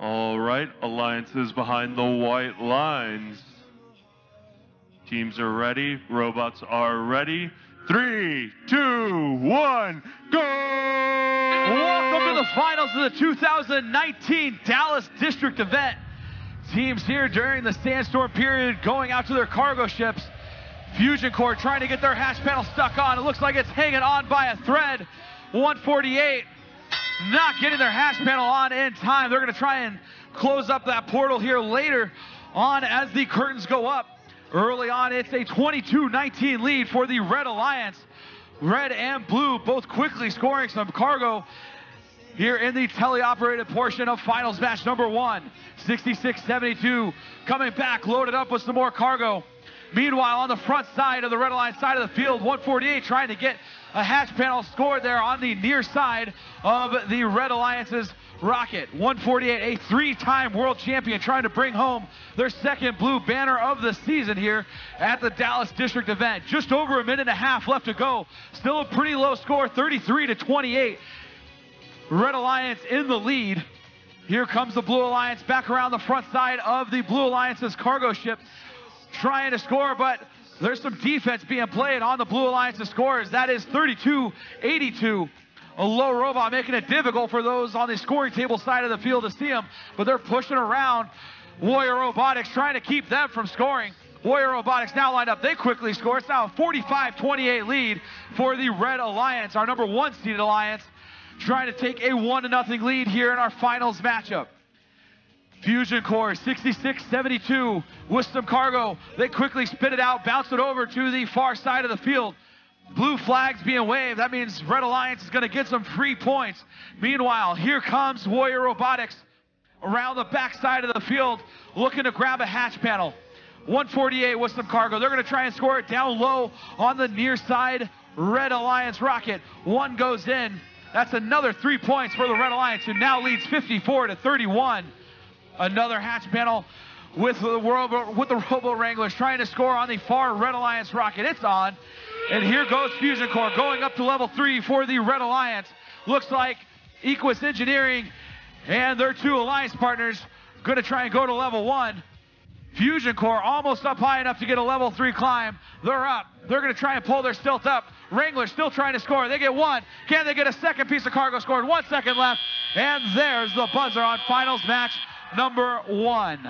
All right, alliances behind the white lines. Teams are ready, robots are ready. Three, two, one, go! Welcome to the finals of the 2019 Dallas District event. Teams here during the sandstorm period going out to their cargo ships Fusion Corps trying to get their hatch panel stuck on. It looks like it's hanging on by a thread. 148 not getting their hatch panel on in time. They're going to try and close up that portal here later on as the curtains go up. Early on, it's a 22-19 lead for the Red Alliance. Red and blue both quickly scoring some cargo here in the teleoperated portion of finals match number one. 66-72 coming back, loaded up with some more cargo. Meanwhile, on the front side of the Red Alliance side of the field, 148 trying to get a hatch panel scored there on the near side of the Red Alliance's rocket. 148, a three-time world champion trying to bring home their second blue banner of the season here at the Dallas District event. Just over a minute and a half left to go. Still a pretty low score, 33 to 28. Red Alliance in the lead. Here comes the Blue Alliance back around the front side of the Blue Alliance's cargo ship trying to score, but there's some defense being played on the Blue Alliance's scores. That is 32-82. A low robot making it difficult for those on the scoring table side of the field to see them, but they're pushing around Warrior Robotics, trying to keep them from scoring. Warrior Robotics now lined up. They quickly score. It's now a 45-28 lead for the Red Alliance, our number one seeded alliance, trying to take a one to nothing lead here in our finals matchup. Fusion Corps 66-72 with some cargo. They quickly spit it out, bounce it over to the far side of the field. Blue flags being waved. That means Red Alliance is going to get some free points. Meanwhile, here comes Warrior Robotics around the back side of the field looking to grab a hatch panel. 148 with some cargo. They're going to try and score it down low on the near side Red Alliance rocket. One goes in. That's another three points for the Red Alliance, who now leads 54 to 31. Another hatch panel with the Robo, with the Robo Wranglers trying to score on the far Red Alliance rocket. It's on. And here goes Fusion Corps going up to level three for the Red Alliance. Looks like Equus Engineering and their two alliance partners going to try and go to level one. Fusion Corps almost up high enough to get a level three climb. They're up. They're going to try and pull their stealth up. Wrangler still trying to score. They get one. Can they get a second piece of cargo scored? One second left. And there's the buzzer on finals match number one.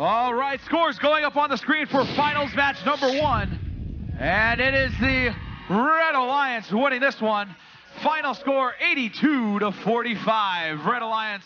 All right, scores going up on the screen for finals match number one. And it is the Red Alliance winning this one. Final score 82 to 45. Red Alliance